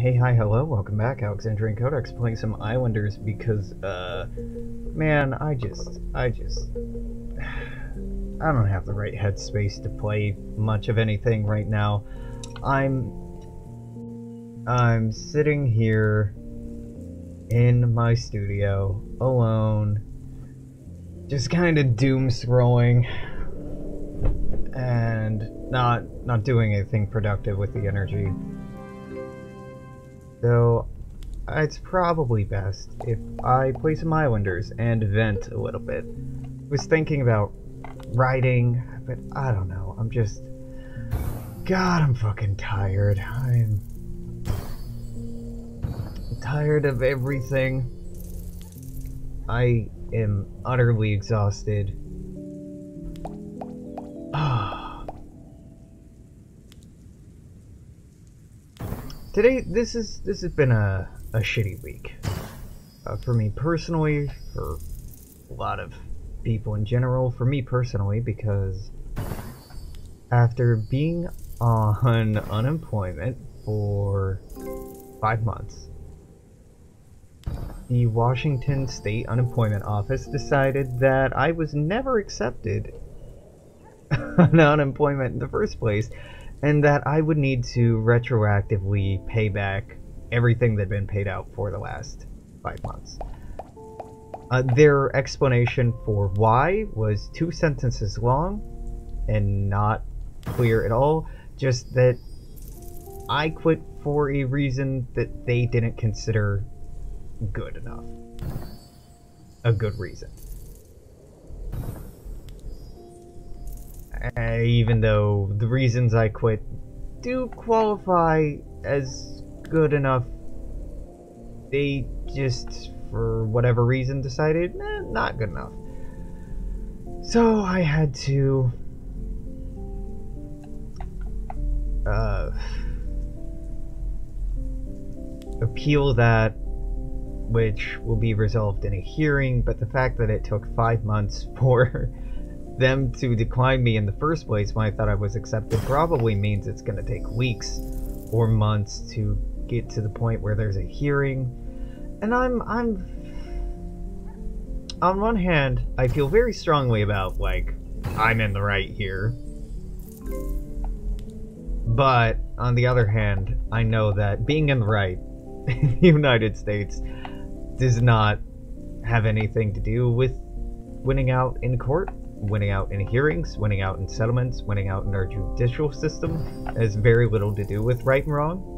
Hey, hi, hello, welcome back, Alexandrian Codex, playing some Islanders because, uh, man, I just, I just, I don't have the right headspace to play much of anything right now. I'm, I'm sitting here in my studio, alone, just kind of doom scrolling, and not, not doing anything productive with the energy. So, it's probably best if I play some Islanders and vent a little bit. I was thinking about writing, but I don't know. I'm just... God, I'm fucking tired. I'm... tired of everything. I am utterly exhausted. Today, this is this has been a, a shitty week. Uh, for me personally, for a lot of people in general, for me personally, because after being on unemployment for five months, the Washington State Unemployment Office decided that I was never accepted on unemployment in the first place and that I would need to retroactively pay back everything that had been paid out for the last five months. Uh, their explanation for why was two sentences long and not clear at all, just that I quit for a reason that they didn't consider good enough. A good reason. Uh, even though the reasons I quit do qualify as good enough, they just, for whatever reason, decided eh, not good enough. So I had to uh, appeal that, which will be resolved in a hearing. But the fact that it took five months for them to decline me in the first place when I thought I was accepted probably means it's going to take weeks or months to get to the point where there's a hearing. And I'm I'm on one hand, I feel very strongly about like I'm in the right here. But on the other hand, I know that being in the right in the United States does not have anything to do with winning out in court winning out in hearings, winning out in settlements, winning out in our judicial system has very little to do with right and wrong.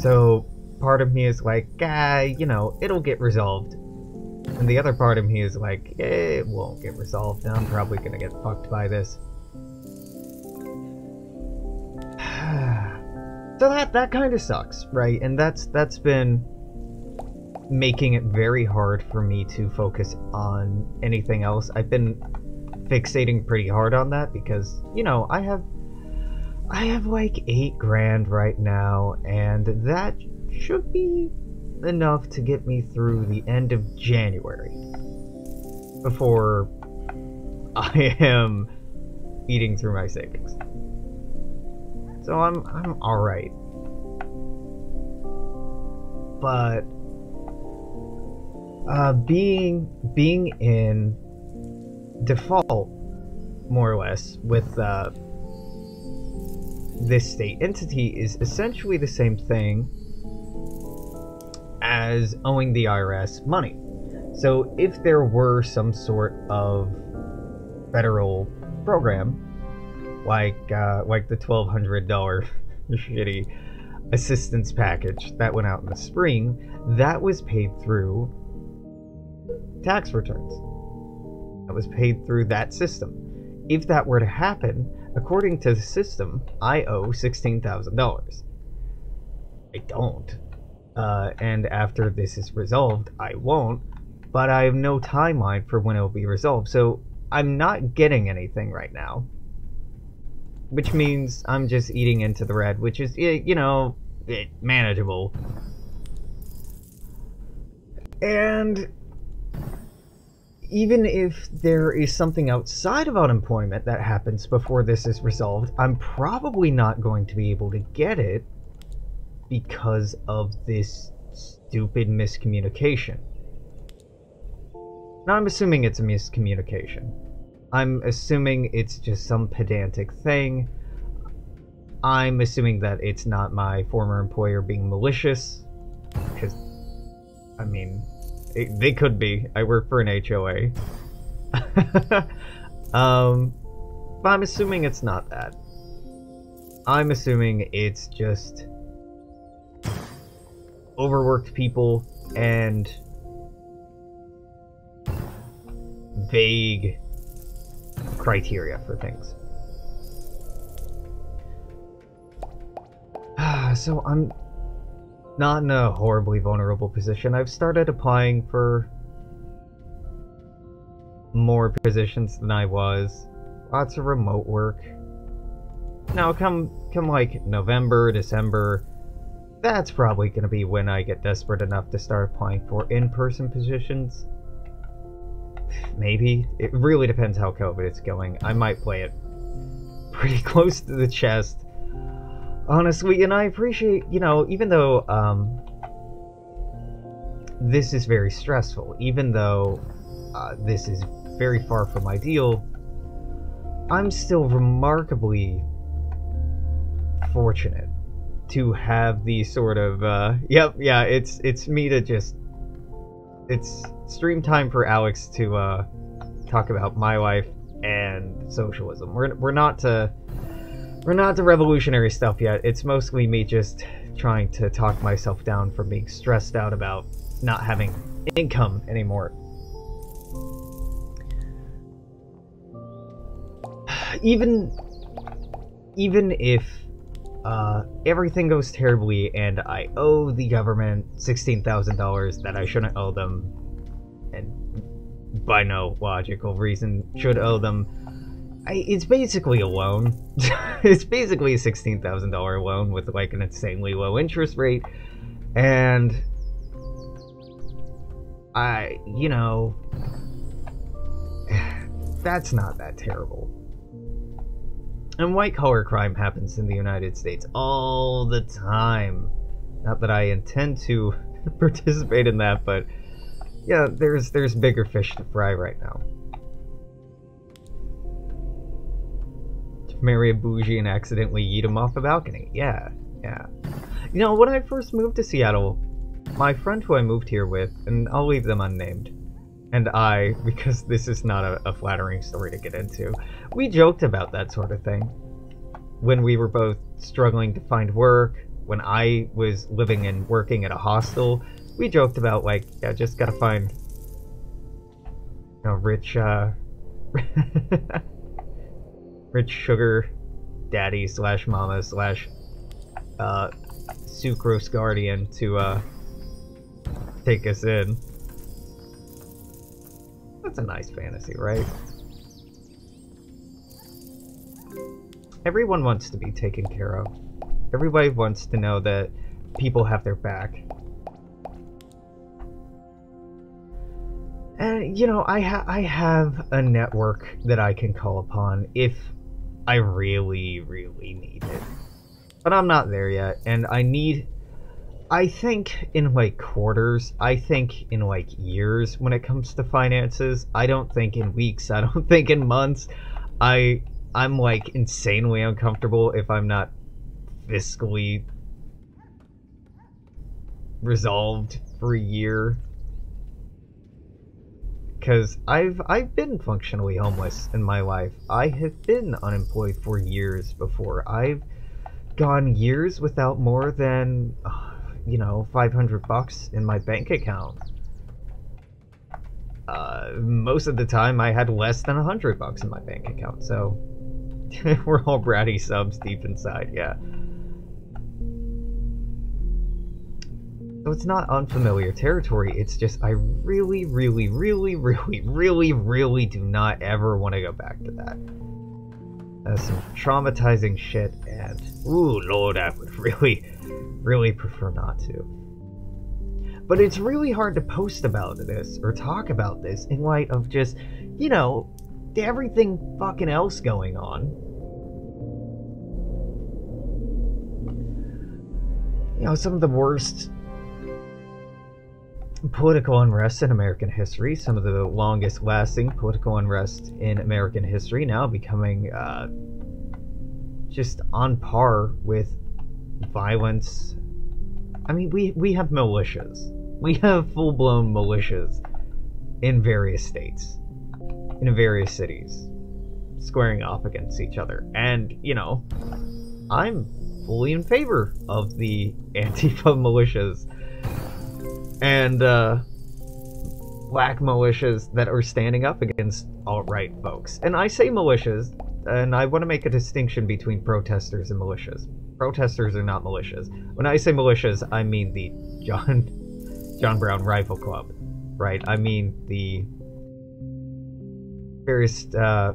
So part of me is like, ah, you know, it'll get resolved. And the other part of me is like, it won't get resolved. I'm probably gonna get fucked by this. so that that kind of sucks, right? And that's that's been making it very hard for me to focus on anything else. I've been fixating pretty hard on that because, you know, I have I have like 8 grand right now and that should be enough to get me through the end of January before I am eating through my savings. So I'm I'm all right. But uh, being being in default, more or less, with uh, this state entity is essentially the same thing as owing the IRS money. So if there were some sort of federal program, like uh, like the twelve hundred dollar shitty assistance package that went out in the spring, that was paid through tax returns that was paid through that system. If that were to happen, according to the system, I owe $16,000. I don't. Uh, and after this is resolved, I won't. But I have no timeline for when it will be resolved. So I'm not getting anything right now. Which means I'm just eating into the red, which is, you know, manageable. And even if there is something outside of unemployment that happens before this is resolved, I'm probably not going to be able to get it because of this stupid miscommunication. Now, I'm assuming it's a miscommunication. I'm assuming it's just some pedantic thing. I'm assuming that it's not my former employer being malicious. Because, I mean, it, they could be. I work for an HOA. um, but I'm assuming it's not that. I'm assuming it's just overworked people and vague criteria for things. so I'm not in a horribly vulnerable position. I've started applying for more positions than I was. Lots of remote work. Now, come come like November, December, that's probably going to be when I get desperate enough to start applying for in-person positions. Maybe. It really depends how COVID is going. I might play it pretty close to the chest honestly, and I appreciate, you know, even though um, this is very stressful, even though uh, this is very far from ideal, I'm still remarkably fortunate to have the sort of uh, yep, yeah, it's it's me to just it's stream time for Alex to uh, talk about my life and socialism. We're we're not to we're not the revolutionary stuff yet. It's mostly me just trying to talk myself down from being stressed out about not having income anymore. Even even if uh, everything goes terribly and I owe the government $16,000 that I shouldn't owe them and by no logical reason should owe them I, it's basically a loan. it's basically a sixteen thousand dollar loan with like an insanely low interest rate, and I, you know, that's not that terrible. And white collar crime happens in the United States all the time. Not that I intend to participate in that, but yeah, there's there's bigger fish to fry right now. Marry a bougie and accidentally eat him off a balcony. Yeah, yeah. You know, when I first moved to Seattle, my friend who I moved here with, and I'll leave them unnamed, and I, because this is not a, a flattering story to get into, we joked about that sort of thing. When we were both struggling to find work, when I was living and working at a hostel, we joked about, like, yeah, just gotta find, you know, rich, uh, rich sugar daddy slash mama slash uh, sucrose guardian to uh, take us in. That's a nice fantasy, right? Everyone wants to be taken care of. Everybody wants to know that people have their back. And you know, I ha I have a network that I can call upon if I really, really need it. But I'm not there yet, and I need... I think in, like, quarters. I think in, like, years when it comes to finances. I don't think in weeks. I don't think in months. I... I'm, like, insanely uncomfortable if I'm not fiscally resolved for a year because I've I've been functionally homeless in my life. I have been unemployed for years before. I've gone years without more than uh, you know 500 bucks in my bank account. Uh, most of the time, I had less than 100 bucks in my bank account. So we're all bratty subs deep inside, yeah. So it's not unfamiliar territory, it's just I really, really, really, really, really, really do not ever want to go back to that. That's some traumatizing shit, and ooh, lord, I would really, really prefer not to. But it's really hard to post about this or talk about this in light of just, you know, everything fucking else going on. You know, some of the worst political unrest in American history, some of the longest lasting political unrest in American history, now becoming uh, just on par with violence. I mean, we, we have militias. We have full blown militias in various states, in various cities, squaring off against each other. And, you know, I'm fully in favor of the Antifa militias and uh, black militias that are standing up against alt-right folks. And I say militias, and I want to make a distinction between protesters and militias. Protesters are not militias. When I say militias, I mean the John John Brown Rifle Club, right? I mean the various uh,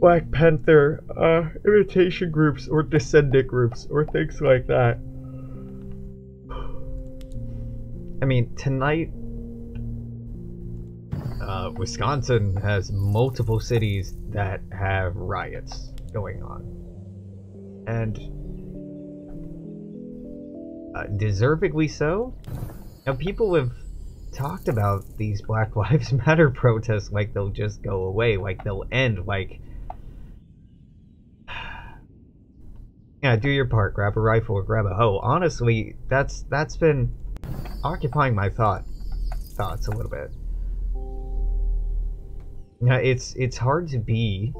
Black Panther uh, imitation groups or descendant groups or things like that. I mean, tonight, uh, Wisconsin has multiple cities that have riots going on. And uh, deservedly so. Now, people have talked about these Black Lives Matter protests like they'll just go away, like they'll end, like. Yeah, do your part. Grab a rifle or grab a hoe. Honestly, that's that's been occupying my thought thoughts a little bit. Now it's it's hard to be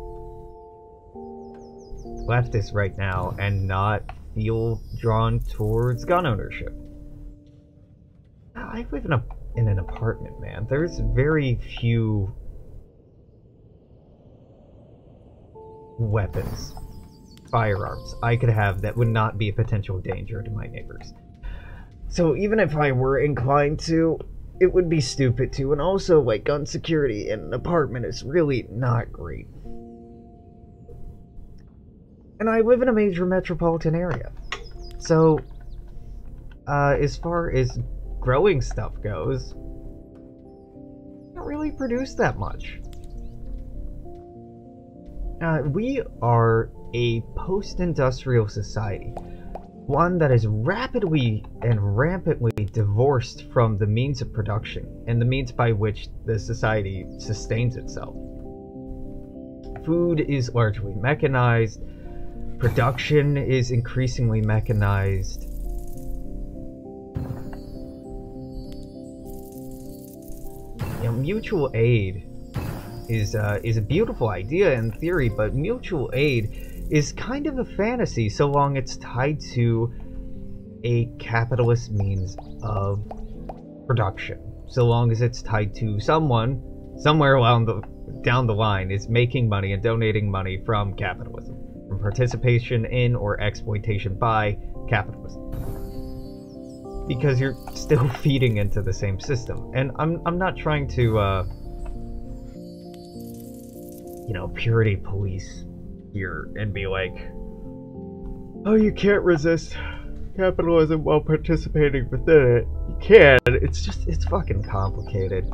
leftist right now and not feel drawn towards gun ownership. I live in a in an apartment, man. There's very few weapons, firearms I could have that would not be a potential danger to my neighbors. So even if I were inclined to, it would be stupid to, and also, like, gun security in an apartment is really not great. And I live in a major metropolitan area. So, uh, as far as growing stuff goes, I don't really produce that much. Uh, we are a post-industrial society one that is rapidly and rampantly divorced from the means of production and the means by which the society sustains itself. Food is largely mechanized, production is increasingly mechanized. You know, mutual aid is uh, is a beautiful idea in theory, but mutual aid is kind of a fantasy so long it's tied to a capitalist means of production. So long as it's tied to someone somewhere along the down the line is making money and donating money from capitalism, from participation in or exploitation by capitalism. Because you're still feeding into the same system. And I'm I'm not trying to uh you know, purity police here and be like, oh, you can't resist capitalism while participating within it. You can. It's just, it's fucking complicated.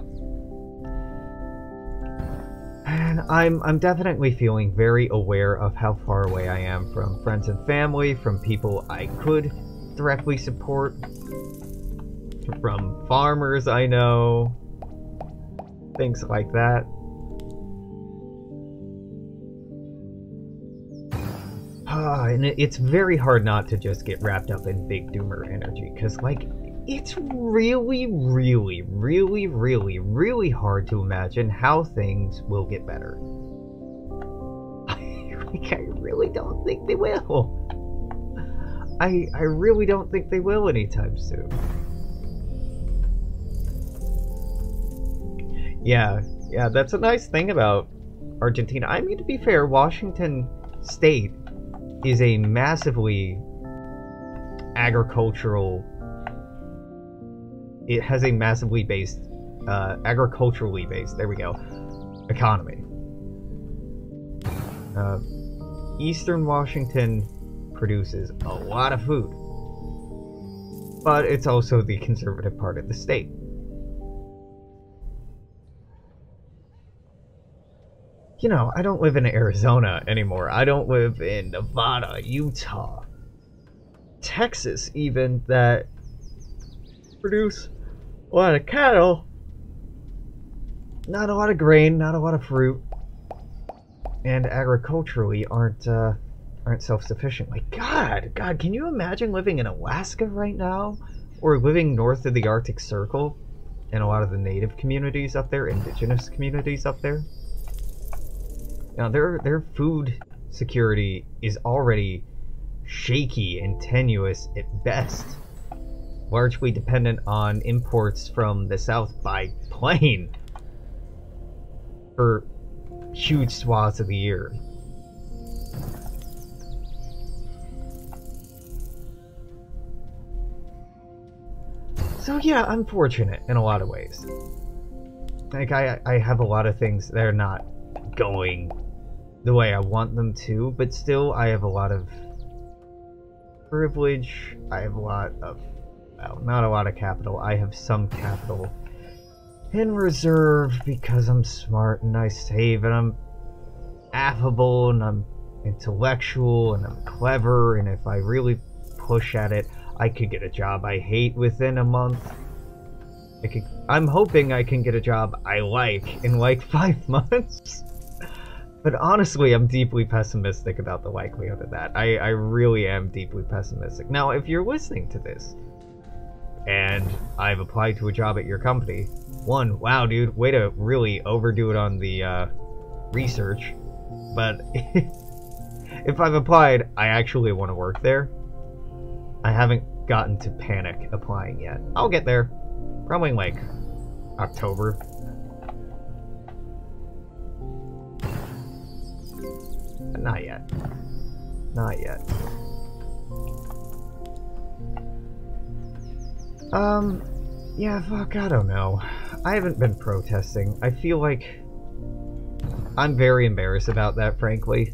And I'm, I'm definitely feeling very aware of how far away I am from friends and family, from people I could directly support, from farmers I know, things like that. Ah, and it's very hard not to just get wrapped up in big doomer energy, because, like, it's really, really, really, really, really hard to imagine how things will get better. like, I really don't think they will. I, I really don't think they will anytime soon. Yeah, yeah, that's a nice thing about Argentina. I mean, to be fair, Washington State is a massively agricultural it has a massively based uh, agriculturally based there we go economy uh, eastern washington produces a lot of food but it's also the conservative part of the state. You know, I don't live in Arizona anymore. I don't live in Nevada, Utah, Texas, even that produce a lot of cattle. Not a lot of grain, not a lot of fruit, and agriculturally aren't uh, aren't self-sufficient. My God, God, can you imagine living in Alaska right now, or living north of the Arctic Circle, and a lot of the native communities up there, indigenous communities up there? Now their their food security is already shaky and tenuous at best, largely dependent on imports from the south by plane for huge swaths of the year. So yeah, I'm in a lot of ways. Like I, I have a lot of things that are not going the way I want them to, but still I have a lot of privilege. I have a lot of, well, not a lot of capital. I have some capital in reserve because I'm smart and I save and I'm affable and I'm intellectual and I'm clever and if I really push at it, I could get a job I hate within a month. I could, I'm hoping I can get a job I like in like five months. But honestly, I'm deeply pessimistic about the likelihood of that. I, I really am deeply pessimistic. Now, if you're listening to this, and I've applied to a job at your company, one, wow, dude, way to really overdo it on the uh, research. But if I've applied, I actually want to work there. I haven't gotten to panic applying yet. I'll get there. Probably like October. But not yet. Not yet. Um, yeah, fuck, I don't know. I haven't been protesting. I feel like I'm very embarrassed about that, frankly.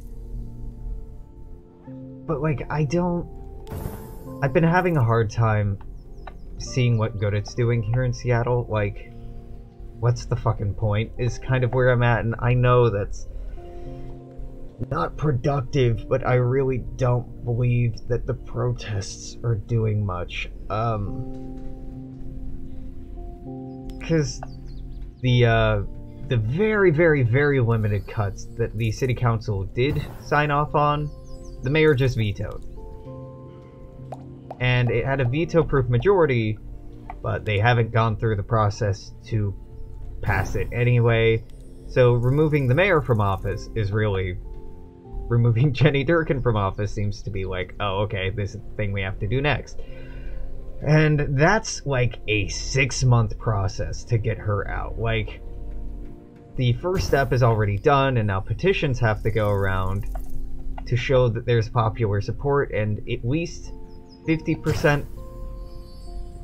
But, like, I don't... I've been having a hard time seeing what good it's doing here in Seattle. Like, what's the fucking point is kind of where I'm at, and I know that's not productive, but I really don't believe that the protests are doing much. Um, because the uh, the very, very, very limited cuts that the city council did sign off on, the mayor just vetoed. And it had a veto-proof majority, but they haven't gone through the process to pass it anyway. So removing the mayor from office is really removing Jenny Durkan from office seems to be like, oh, okay, this thing we have to do next. And that's like a six month process to get her out. Like, the first step is already done, and now petitions have to go around to show that there's popular support, and at least 50%,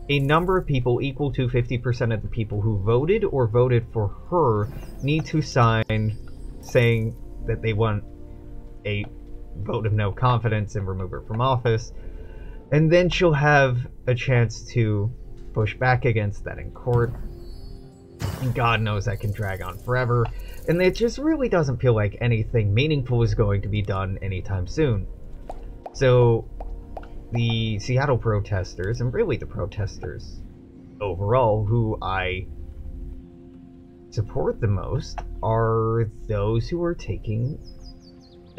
a number of people equal to 50% of the people who voted or voted for her need to sign saying that they want a vote of no confidence and remove her from office. And then she'll have a chance to push back against that in court. And God knows that can drag on forever. And it just really doesn't feel like anything meaningful is going to be done anytime soon. So, the Seattle protesters, and really the protesters overall, who I support the most, are those who are taking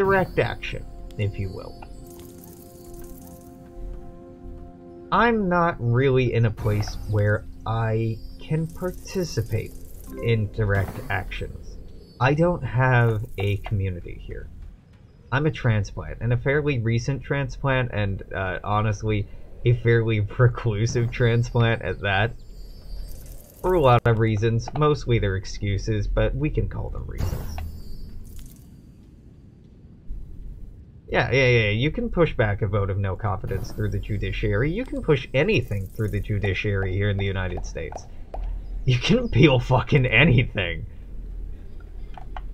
direct action, if you will. I'm not really in a place where I can participate in direct actions. I don't have a community here. I'm a transplant, and a fairly recent transplant, and uh, honestly, a fairly reclusive transplant at that. For a lot of reasons, mostly they're excuses, but we can call them reasons. Yeah, yeah, yeah. You can push back a vote of no confidence through the judiciary. You can push anything through the judiciary here in the United States. You can appeal fucking anything.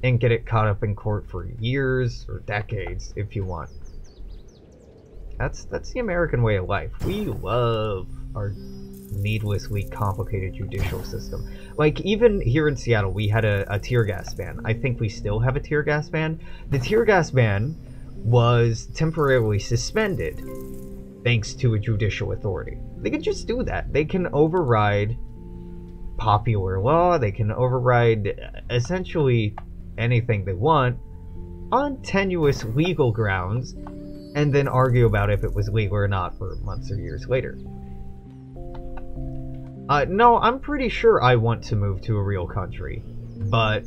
And get it caught up in court for years or decades if you want. That's that's the American way of life. We love our needlessly complicated judicial system. Like, even here in Seattle, we had a, a tear gas ban. I think we still have a tear gas ban. The tear gas ban was temporarily suspended thanks to a judicial authority. They can just do that. They can override popular law, they can override essentially anything they want on tenuous legal grounds and then argue about if it was legal or not for months or years later. Uh, no, I'm pretty sure I want to move to a real country, but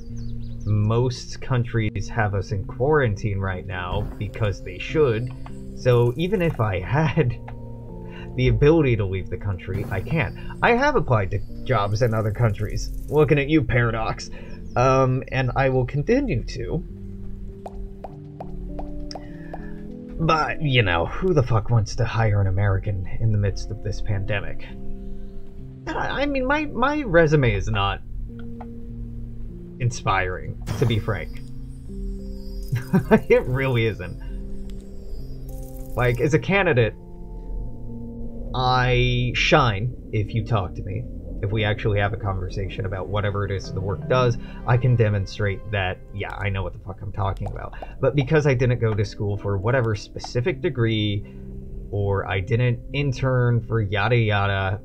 most countries have us in quarantine right now because they should. So even if I had the ability to leave the country, I can't. I have applied to jobs in other countries. Looking at you, Paradox. Um, and I will continue to. But, you know, who the fuck wants to hire an American in the midst of this pandemic? I mean, my, my resume is not inspiring, to be frank. it really isn't. Like, as a candidate, I shine if you talk to me. If we actually have a conversation about whatever it is the work does, I can demonstrate that, yeah, I know what the fuck I'm talking about. But because I didn't go to school for whatever specific degree, or I didn't intern for yada yada,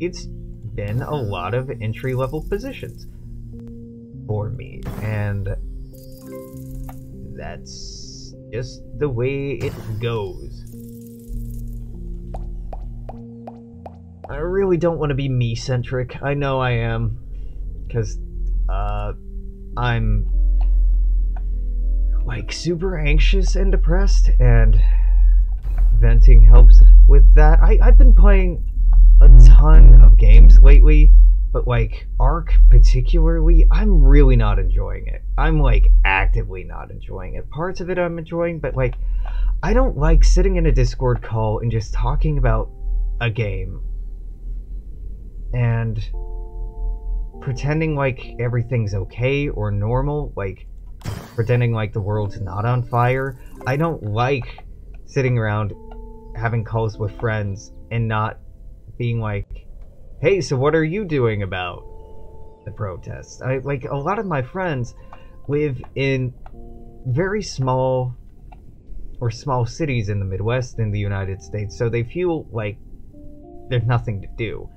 it's been a lot of entry level positions for me. And that's just the way it goes. I really don't want to be me centric. I know I am. Because, uh, I'm like super anxious and depressed, and venting helps with that. I, I've been playing a ton of games lately, but like arc particularly, I'm really not enjoying it. I'm like actively not enjoying it. Parts of it I'm enjoying, but like I don't like sitting in a Discord call and just talking about a game and pretending like everything's okay or normal, like pretending like the world's not on fire. I don't like sitting around having calls with friends and not being like, "Hey, so what are you doing about the protests?" I like a lot of my friends live in very small or small cities in the Midwest in the United States, so they feel like there's nothing to do.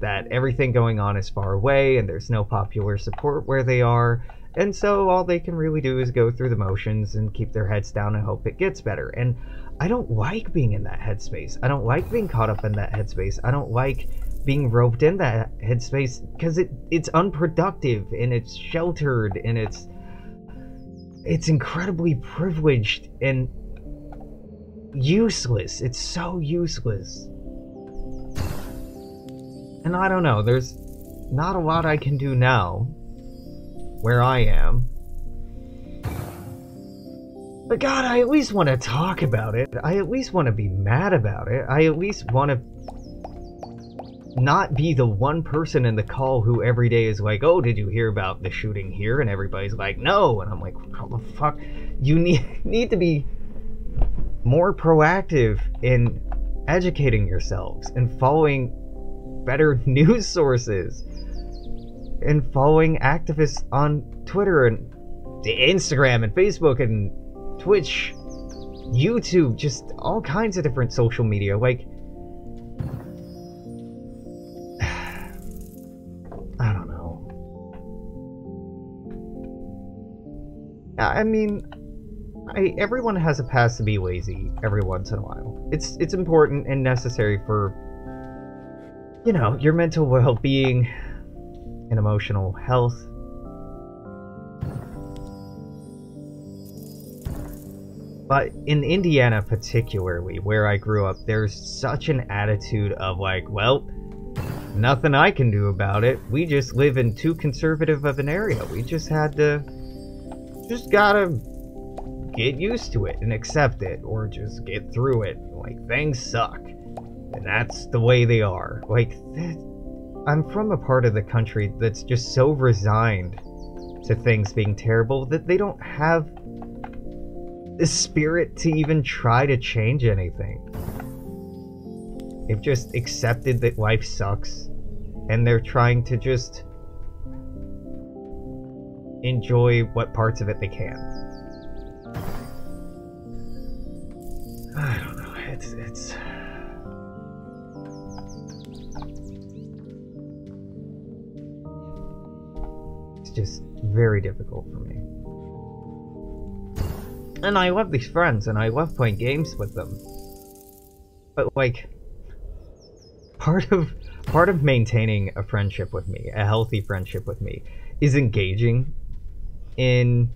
That everything going on is far away and there's no popular support where they are, and so all they can really do is go through the motions and keep their heads down and hope it gets better. And I don't like being in that headspace. I don't like being caught up in that headspace. I don't like being roped in that headspace because it it's unproductive and it's sheltered and it's it's incredibly privileged and useless. It's so useless. And I don't know, there's not a lot I can do now where I am but God, I at least want to talk about it. I at least want to be mad about it. I at least want to not be the one person in the call who every day is like, "Oh, did you hear about the shooting here?" and everybody's like, "No," and I'm like, "What the fuck?" You need need to be more proactive in educating yourselves and following better news sources and following activists on Twitter and Instagram and Facebook and Twitch, YouTube, just all kinds of different social media. Like, I mean, I, everyone has a past to be lazy every once in a while. It's it's important and necessary for you know your mental well-being and emotional health But in Indiana, particularly, where I grew up, there's such an attitude of like, well, nothing I can do about it. We just live in too conservative of an area. We just had to, just gotta get used to it and accept it, or just get through it. Like, things suck. And that's the way they are. Like, I'm from a part of the country that's just so resigned to things being terrible that they don't have the spirit to even try to change anything. They've just accepted that life sucks and they're trying to just enjoy what parts of it they can. I don't know. It's it's it's just very difficult for me. And I love these friends and I love playing games with them. But like part of part of maintaining a friendship with me, a healthy friendship with me, is engaging in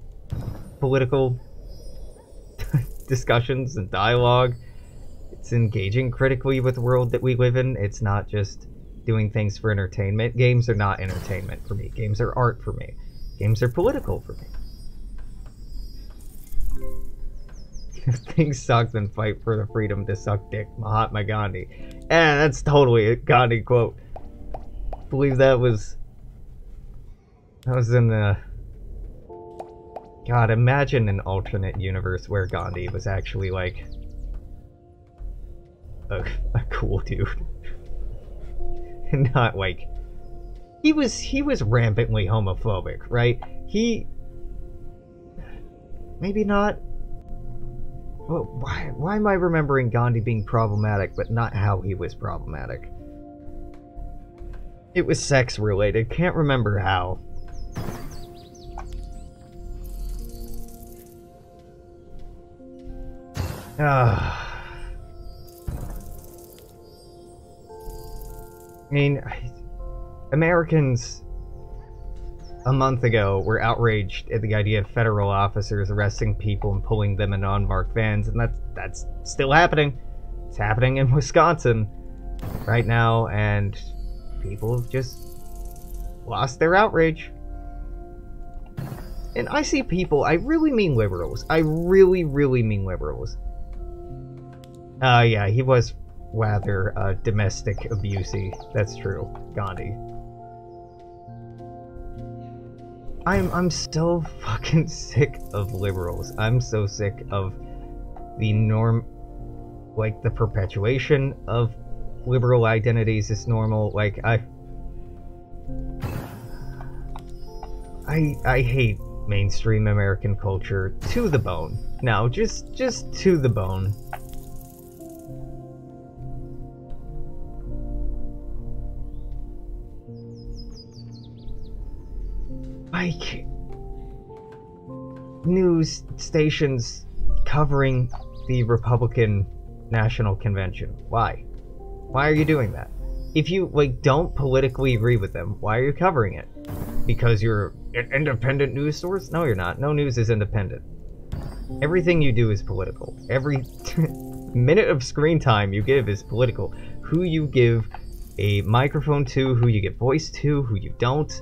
political discussions and dialogue. It's engaging critically with the world that we live in. It's not just doing things for entertainment. Games are not entertainment for me. Games are art for me. Games are political for me. if things suck, then fight for the freedom to suck dick. Mahatma Gandhi. And that's totally a Gandhi quote. I believe that was that was in the God, imagine an alternate universe where Gandhi was actually like a, a cool dude. Not like he was he was rampantly homophobic, right? He maybe not well, why why am I remembering Gandhi being problematic but not how he was problematic? It was sex related, can't remember how. Ah. I mean, Americans a month ago were outraged at the idea of federal officers arresting people and pulling them in unmarked vans, and that's that's still happening. It's happening in Wisconsin right now, and people have just lost their outrage. And I see people, I really mean liberals. I really, really mean liberals uh, yeah, he was rather uh, domestic abusey. That's true, Gandhi. I'm I'm so fucking sick of liberals. I'm so sick of the norm, like the perpetuation of liberal identities is normal. Like I, I I hate mainstream American culture to the bone. Now, just just to the bone. Like news stations covering the Republican National Convention. Why? Why are you doing that? If you like don't politically agree with them, why are you covering it? Because you're an independent news source? No, you're not. No news is independent. Everything you do is political. Every minute of screen time you give is political. Who you give a microphone to, who you give voice to, who you don't,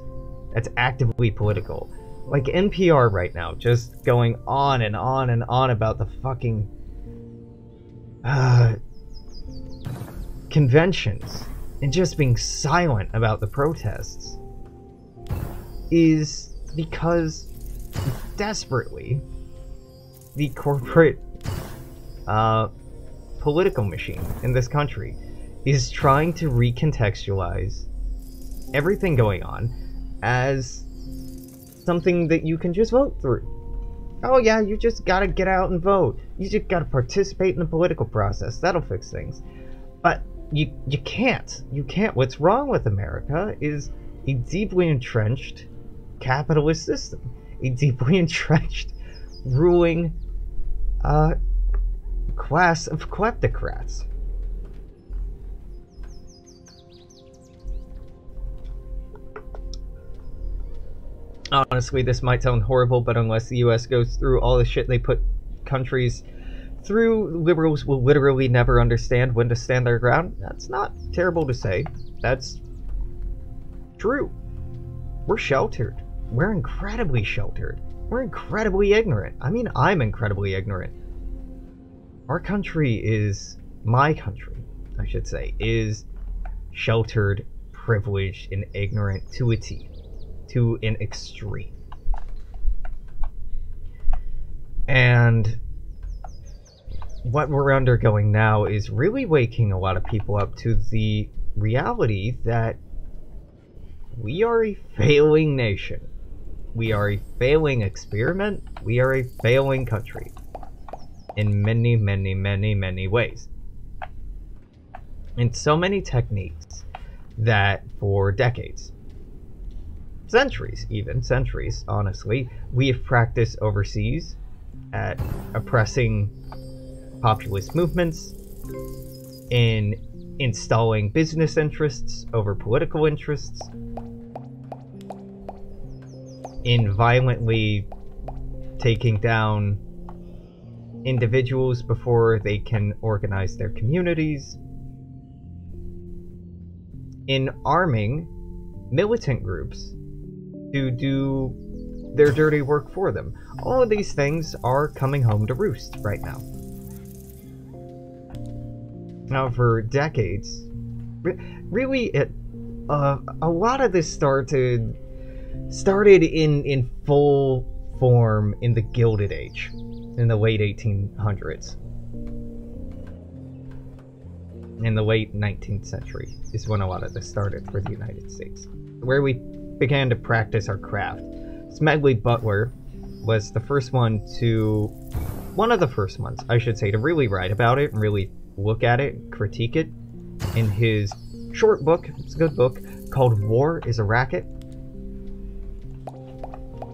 that's actively political. Like NPR right now, just going on and on and on about the fucking uh, conventions and just being silent about the protests is because desperately the corporate uh, political machine in this country is trying to recontextualize everything going on as something that you can just vote through. Oh yeah, you just gotta get out and vote. You just gotta participate in the political process. That'll fix things. But you you can't. You can't. What's wrong with America is a deeply entrenched capitalist system. A deeply entrenched ruling uh, class of kleptocrats. Honestly, this might sound horrible, but unless the US goes through all the shit they put countries through, liberals will literally never understand when to stand their ground. That's not terrible to say. That's true. We're sheltered. We're incredibly sheltered. We're incredibly ignorant. I mean, I'm incredibly ignorant. Our country is, my country, I should say, is sheltered, privileged, and ignorant to a T to an extreme. And what we're undergoing now is really waking a lot of people up to the reality that we are a failing nation. We are a failing experiment. We are a failing country. In many, many, many, many ways. In so many techniques that for decades, centuries even, centuries, honestly, we have practiced overseas at oppressing populist movements, in installing business interests over political interests, in violently taking down individuals before they can organize their communities, in arming militant groups to do their dirty work for them. All of these things are coming home to roost right now. Now, for decades, really, it uh, a lot of this started started in in full form in the Gilded Age, in the late 1800s. In the late 19th century is when a lot of this started for the United States, where we began to practice our craft. Smedley Butler was the first one to, one of the first ones, I should say, to really write about it and really look at it, critique it, in his short book, it's a good book, called War is a Racket.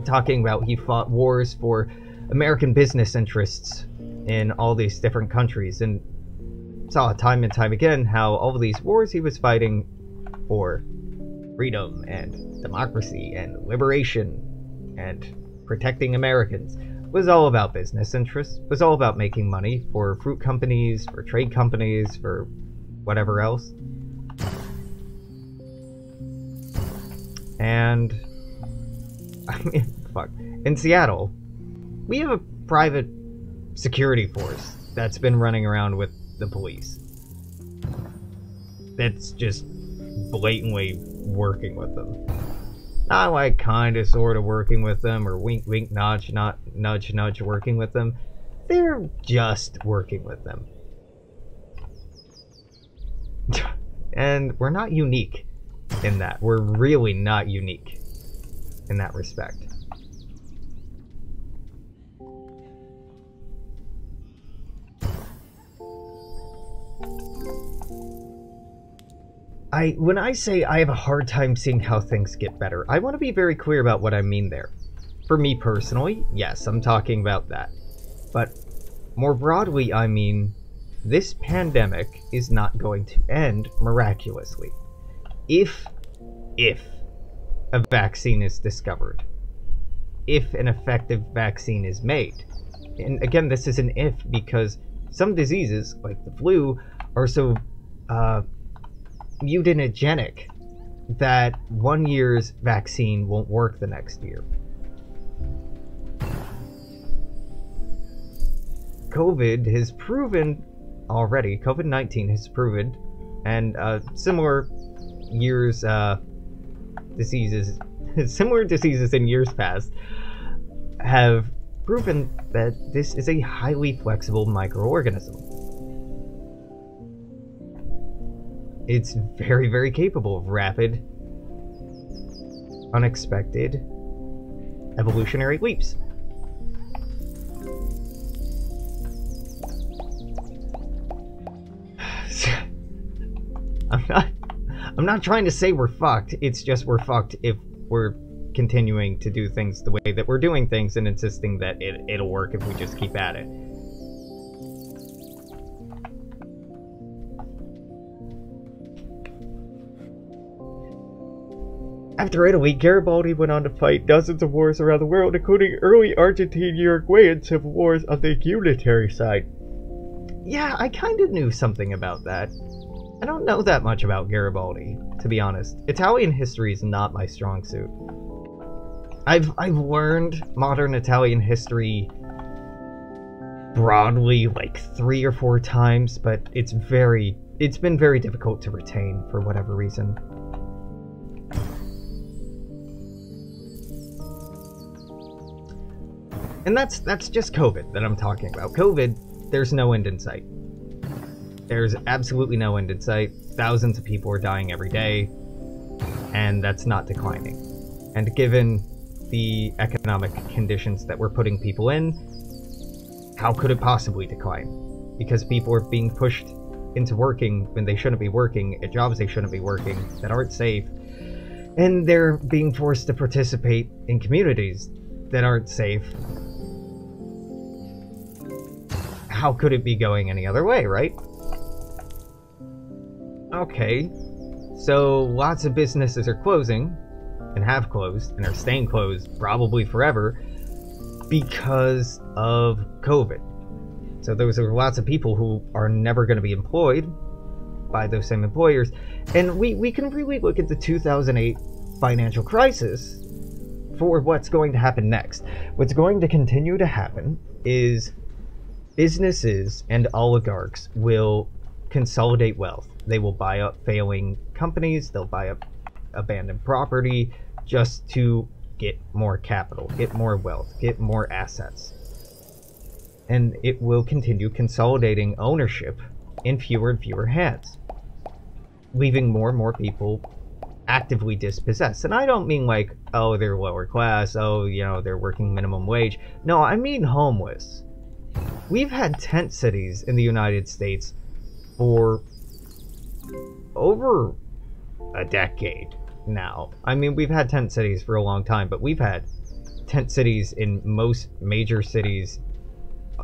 Talking about he fought wars for American business interests in all these different countries and saw time and time again how all of these wars he was fighting for freedom and democracy and liberation and protecting Americans was all about business interests, was all about making money for fruit companies, for trade companies, for whatever else. And I mean, fuck. In Seattle, we have a private security force that's been running around with the police. That's just blatantly working with them. Not like kind of sort of working with them or wink wink nudge not nudge nudge working with them. They're just working with them. And we're not unique in that. We're really not unique in that respect I when I say I have a hard time seeing how things get better, I want to be very clear about what I mean there. For me personally, yes, I'm talking about that. But more broadly, I mean this pandemic is not going to end miraculously. If if a vaccine is discovered, if an effective vaccine is made. And again, this is an if because some diseases, like the flu, are so uh, mutagenic that one year's vaccine won't work the next year. COVID has proven already, COVID 19 has proven, and uh, similar years, uh, diseases, similar diseases in years past have proven that this is a highly flexible microorganism. It's very, very capable of rapid, unexpected evolutionary leaps. I'm not I'm not trying to say we're fucked. It's just we're fucked if we're continuing to do things the way that we're doing things and insisting that it, it'll work if we just keep at it. After Italy, Garibaldi went on to fight dozens of wars around the world, including early Argentine Uruguayan civil wars on the unitary side. Yeah, I kind of knew something about that. I don't know that much about Garibaldi, to be honest. Italian history is not my strong suit. I've I've learned modern Italian history broadly like 3 or 4 times, but it's very it's been very difficult to retain for whatever reason. And that's that's just COVID that I'm talking about. COVID there's no end in sight. There's absolutely no end in sight. Thousands of people are dying every day, and that's not declining. And given the economic conditions that we're putting people in, how could it possibly decline? Because people are being pushed into working when they shouldn't be working, at jobs they shouldn't be working, that aren't safe, and they're being forced to participate in communities that aren't safe. How could it be going any other way, right? Okay, so lots of businesses are closing, and have closed, and are staying closed probably forever because of COVID. So those are lots of people who are never going to be employed by those same employers. And we, we can really look at the 2008 financial crisis for what's going to happen next. What's going to continue to happen is businesses and oligarchs will consolidate wealth. They will buy up failing companies, they'll buy up abandoned property just to get more capital, get more wealth, get more assets and it will continue consolidating ownership in fewer and fewer hands, leaving more and more people actively dispossessed. And I don't mean like, oh, they're lower class, oh, you know, they're working minimum wage. No, I mean homeless. We've had tent cities in the United States for over a decade now. I mean, we've had tent cities for a long time, but we've had tent cities in most major cities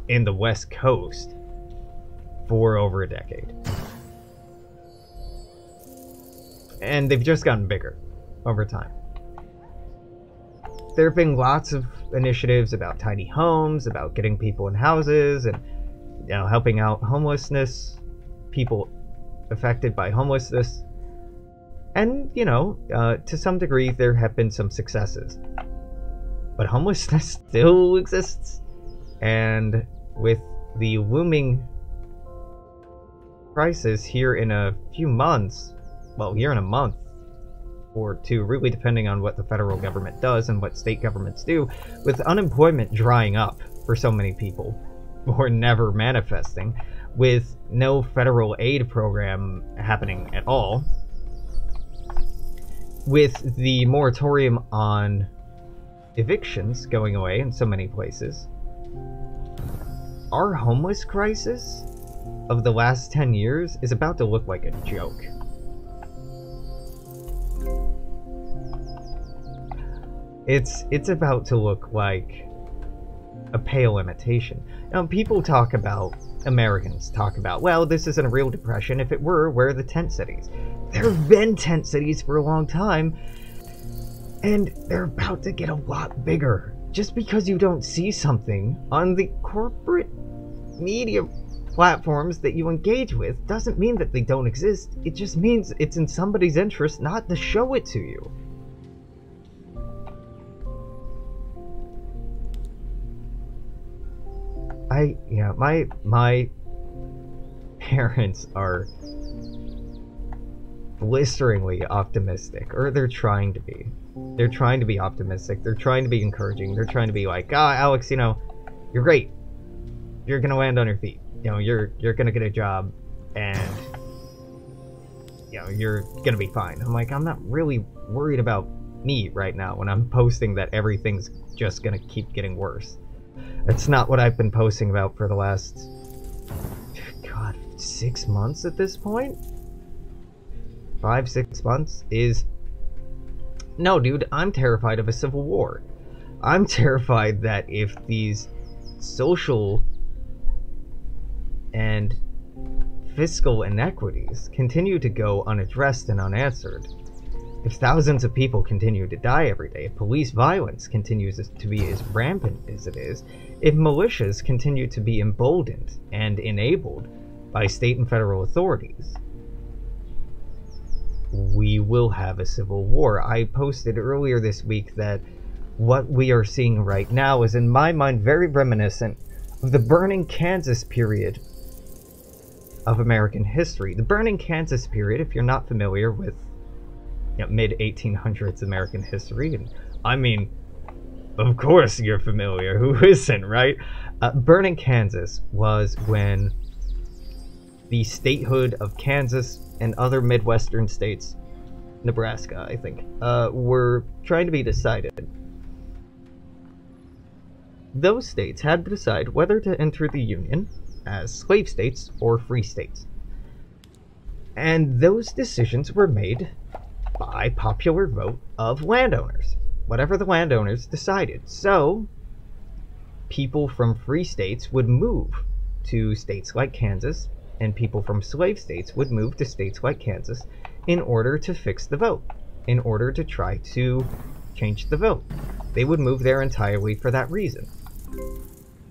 in the West Coast for over a decade. And they've just gotten bigger over time. There have been lots of initiatives about tiny homes, about getting people in houses, and you know, helping out homelessness, people affected by homelessness. And, you know, uh, to some degree, there have been some successes. But homelessness still exists. And with the looming crisis here in a few months, well, here in a month or two, really depending on what the federal government does and what state governments do, with unemployment drying up for so many people, or never manifesting, with no federal aid program happening at all, with the moratorium on evictions going away in so many places, our homeless crisis of the last 10 years is about to look like a joke. It's it's about to look like a pale imitation. Now people talk about Americans talk about, well, this isn't a real depression. If it were, where are the tent cities? There have been tent cities for a long time, and they're about to get a lot bigger. Just because you don't see something on the corporate media platforms that you engage with doesn't mean that they don't exist. It just means it's in somebody's interest not to show it to you. I yeah, my my parents are blisteringly optimistic, or they're trying to be. They're trying to be optimistic. They're trying to be encouraging. They're trying to be like, ah, Alex, you know, you're great you're gonna land on your feet. You know, you're you're gonna get a job, and you know you're gonna be fine. I'm like, I'm not really worried about me right now when I'm posting that everything's just gonna keep getting worse. That's not what I've been posting about for the last God six months at this point. Five six months is no, dude. I'm terrified of a civil war. I'm terrified that if these social and fiscal inequities continue to go unaddressed and unanswered, if thousands of people continue to die every day, if police violence continues to be as rampant as it is, if militias continue to be emboldened and enabled by state and federal authorities, we will have a civil war. I posted earlier this week that what we are seeing right now is, in my mind, very reminiscent of the burning Kansas period of American history. The Burning Kansas period, if you're not familiar with you know, mid 1800s American history, and I mean of course you're familiar. Who isn't, right? Uh, Burning Kansas was when the statehood of Kansas and other Midwestern states, Nebraska, I think, uh, were trying to be decided. Those states had to decide whether to enter the Union as slave states or free states. And those decisions were made by popular vote of landowners, whatever the landowners decided. So, people from free states would move to states like Kansas, and people from slave states would move to states like Kansas in order to fix the vote, in order to try to change the vote. They would move there entirely for that reason.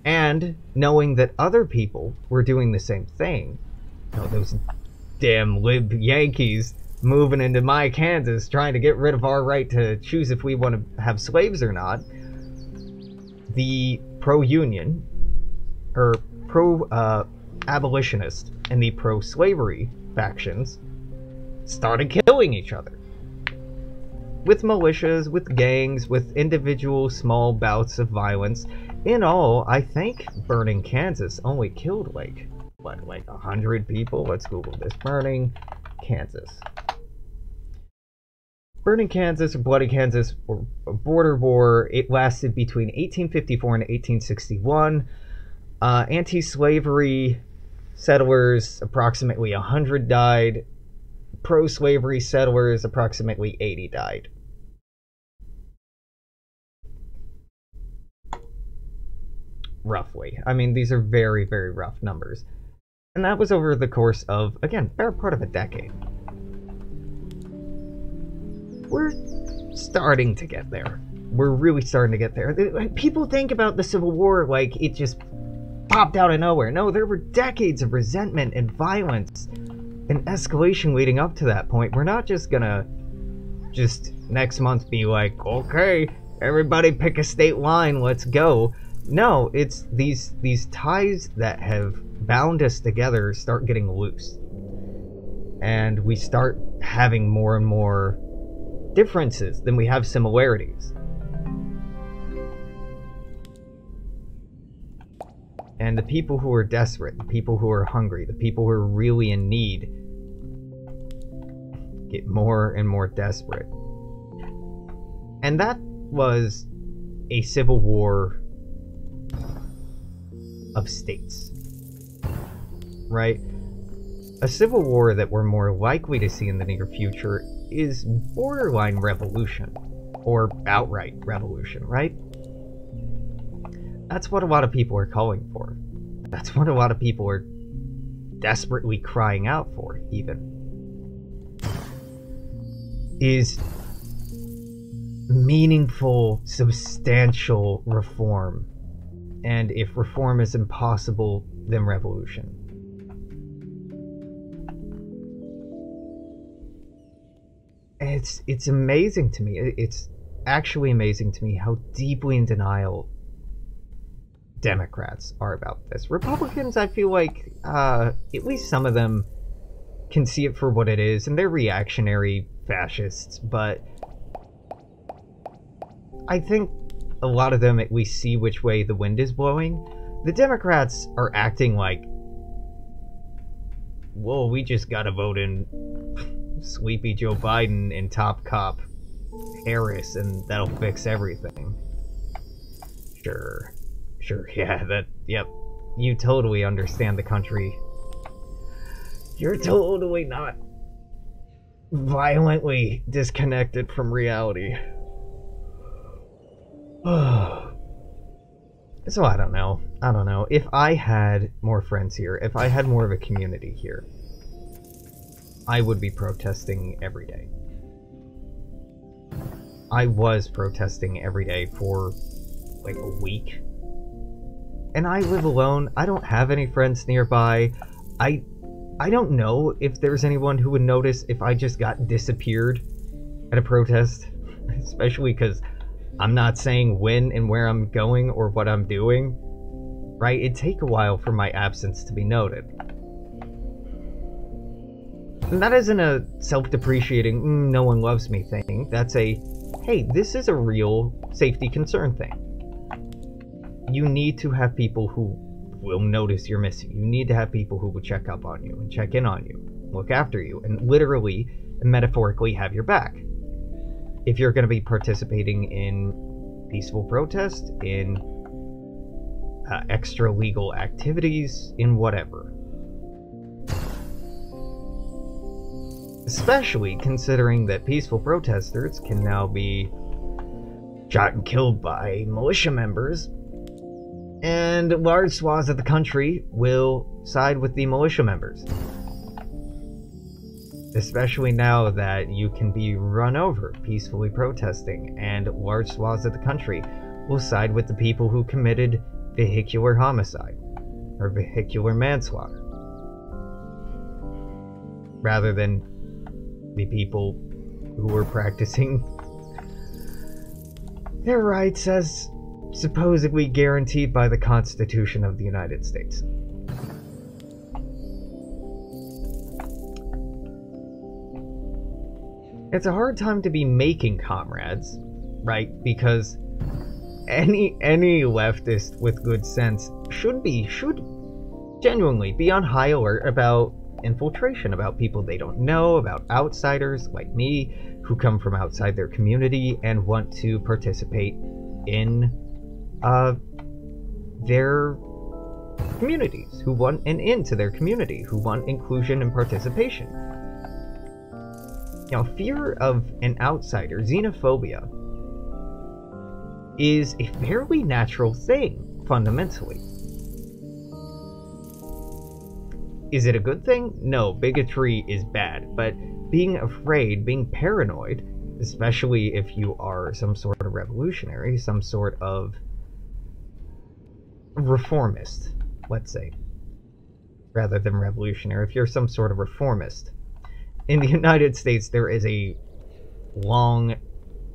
And knowing that other people were doing the same thing, you know, those damn lib Yankees moving into my Kansas trying to get rid of our right to choose if we want to have slaves or not, the pro union or pro uh, abolitionist and the pro slavery factions started killing each other. With militias, with gangs, with individual small bouts of violence. In all, I think Burning Kansas only killed like, what, like a hundred people? Let's Google this. Burning Kansas. Burning Kansas or Bloody Kansas or border war, it lasted between 1854 and 1861. Uh, Anti slavery settlers, approximately 100 died. Pro slavery settlers, approximately 80 died. Roughly. I mean, these are very, very rough numbers. And that was over the course of, again, fair part of a decade we're starting to get there. We're really starting to get there. People think about the Civil War like it just popped out of nowhere. No, there were decades of resentment and violence and escalation leading up to that point. We're not just gonna just next month be like, okay, everybody pick a state line, let's go. No, it's these these ties that have bound us together start getting loose. And we start having more and more differences than we have similarities. And the people who are desperate, the people who are hungry, the people who are really in need get more and more desperate. And that was a civil war of states. Right? A civil war that we're more likely to see in the near future is borderline revolution. Or outright revolution, right? That's what a lot of people are calling for. That's what a lot of people are desperately crying out for, even. Is meaningful, substantial reform. And if reform is impossible, then revolution. it's it's amazing to me. It's actually amazing to me how deeply in denial Democrats are about this. Republicans, I feel like uh, at least some of them can see it for what it is, and they're reactionary fascists. But I think a lot of them least see which way the wind is blowing. The Democrats are acting like, well, we just gotta vote in Sleepy Joe Biden and Top Cop Harris, and that'll fix everything. Sure. Sure, yeah, that, yep. You totally understand the country. You're totally not violently disconnected from reality. so I don't know. I don't know. If I had more friends here, if I had more of a community here, I would be protesting every day. I was protesting every day for like a week. And I live alone. I don't have any friends nearby. I I don't know if there's anyone who would notice if I just got disappeared at a protest, especially cuz I'm not saying when and where I'm going or what I'm doing. Right? It'd take a while for my absence to be noted. And that isn't a self-depreciating, mm, no one loves me thing. That's a, hey, this is a real safety concern thing. you need to have people who will notice you're missing. You need to have people who will check up on you and check in on you, look after you, and literally and metaphorically have your back. If you're going to be participating in peaceful protest, in uh, extra legal activities, in whatever. Especially considering that peaceful protesters can now be shot and killed by militia members, and large swaths of the country will side with the militia members. Especially now that you can be run over peacefully protesting, and large swaths of the country will side with the people who committed vehicular homicide or vehicular manslaughter rather than the people who were practicing their rights as supposedly guaranteed by the Constitution of the United States. It's a hard time to be making comrades, right? Because any any leftist with good sense should be should genuinely be on high alert about infiltration, about people they don't know, about outsiders like me who come from outside their community and want to participate in uh, their communities, who want an in to their community, who want inclusion and participation. Now, fear of an outsider, xenophobia, is a fairly natural thing, fundamentally. Is it a good thing? No, bigotry is bad, but being afraid, being paranoid, especially if you are some sort of revolutionary, some sort of reformist, let's say, rather than revolutionary, if you're some sort of reformist. In the United States, there is a long,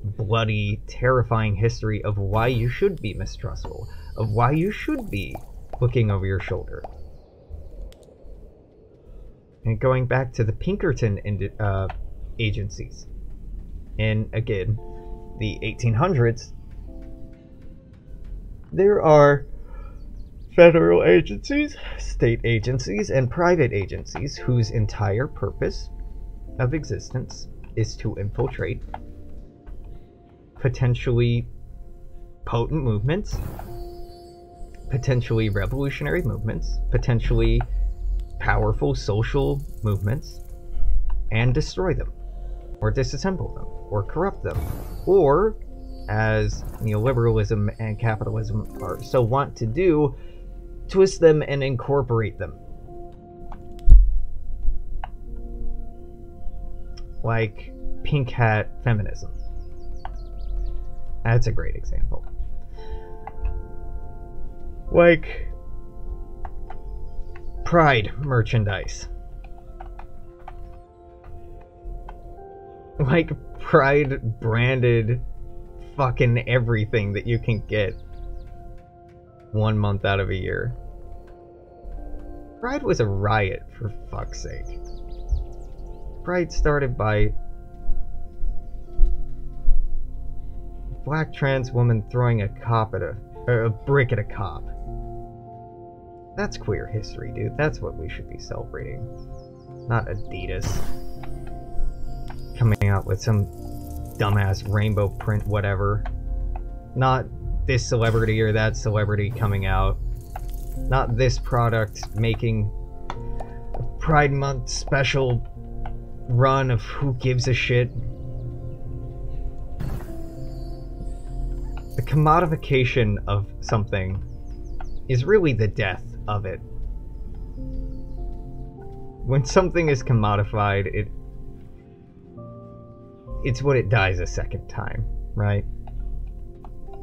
bloody, terrifying history of why you should be mistrustful, of why you should be looking over your shoulder. And going back to the Pinkerton uh, agencies, and again, the 1800s, there are federal agencies, state agencies, and private agencies whose entire purpose of existence is to infiltrate potentially potent movements, potentially revolutionary movements, potentially powerful social movements, and destroy them, or disassemble them, or corrupt them, or, as neoliberalism and capitalism are so want to do, twist them and incorporate them. Like pink hat feminism. That's a great example. Like Pride merchandise. Like Pride branded fucking everything that you can get one month out of a year. Pride was a riot, for fuck's sake. Pride started by black trans woman throwing a cop at a, a brick at a cop. That's queer history, dude. That's what we should be celebrating. Not Adidas. Coming out with some dumbass rainbow print whatever. Not this celebrity or that celebrity coming out. Not this product making Pride Month special run of who gives a shit. The commodification of something is really the death of it. When something is commodified, it it's when it dies a second time, right?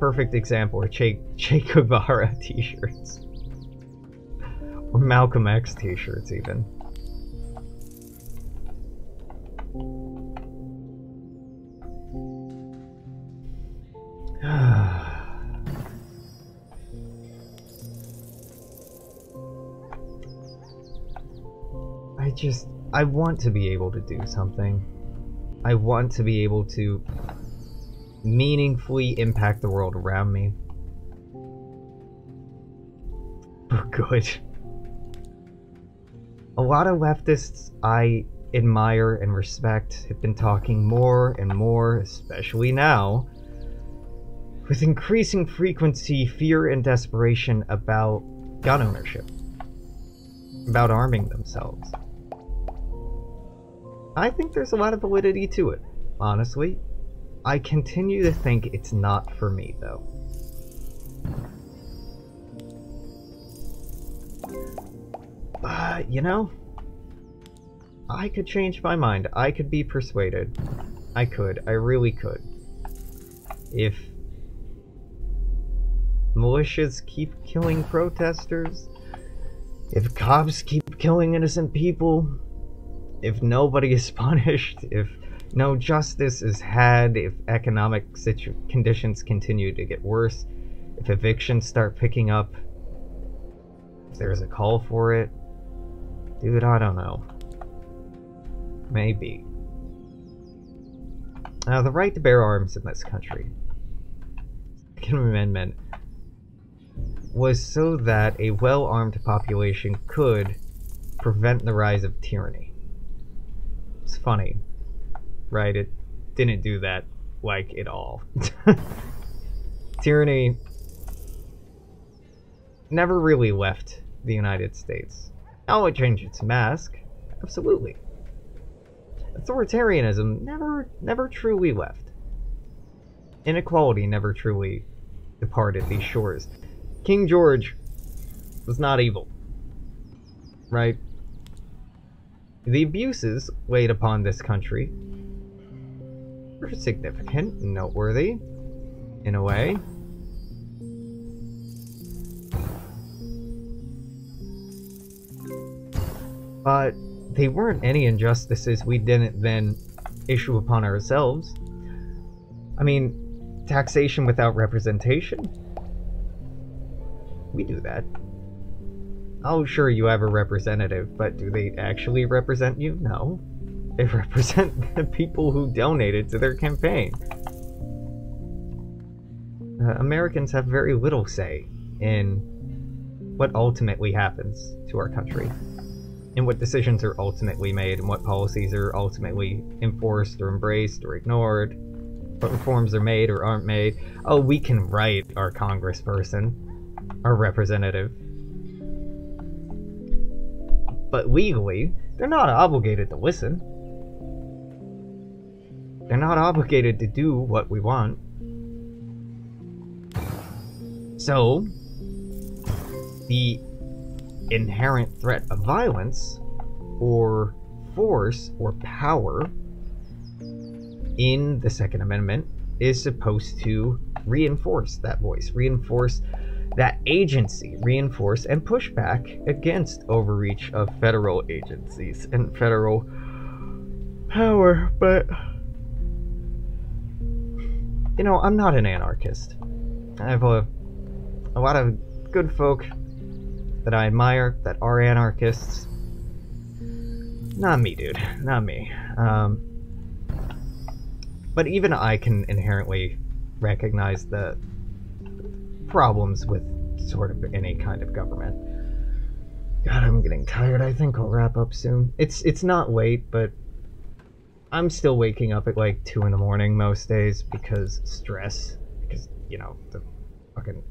perfect example are Che, che Guevara t-shirts. Or Malcolm X t-shirts even. I just, I want to be able to do something. I want to be able to meaningfully impact the world around me. good. A lot of leftists I admire and respect have been talking more and more, especially now, with increasing frequency, fear and desperation about gun ownership, about arming themselves. I think there's a lot of validity to it, honestly. I continue to think it's not for me, though. Uh, you know, I could change my mind. I could be persuaded. I could. I really could. If militias keep killing protesters, if cops keep killing innocent people, if nobody is punished, if no justice is had, if economic conditions continue to get worse, if evictions start picking up, if there's a call for it, dude, I don't know. Maybe. Now, the right to bear arms in this country, Second Amendment, was so that a well-armed population could prevent the rise of tyranny. It's funny, right? It didn't do that, like, at all. tyranny never really left the United States. Now it changed its mask, absolutely. Authoritarianism never, never truly left. Inequality never truly departed these shores. King George was not evil. Right? The abuses laid upon this country were significant, and noteworthy, in a way. But they weren't any injustices we didn't then issue upon ourselves. I mean, taxation without representation? We do that. Oh, sure, you have a representative, but do they actually represent you? No. They represent the people who donated to their campaign. Uh, Americans have very little say in what ultimately happens to our country and what decisions are ultimately made and what policies are ultimately enforced or embraced or ignored, what reforms are made or aren't made. Oh, we can write our congressperson, our representative. But legally, they're not obligated to listen. They're not obligated to do what we want. So, the inherent threat of violence or force or power in the Second Amendment is supposed to reinforce that voice, reinforce that agency, reinforce and push back against overreach of federal agencies and federal power. But, you know, I'm not an anarchist. I have a, a lot of good folk that I admire that are anarchists. Not me, dude. Not me. Um, but even I can inherently recognize the problems with sort of any kind of government. God, I'm getting tired. I think I'll wrap up soon. It's it's not late, but I'm still waking up at like two in the morning most days because stress. Because you know the fucking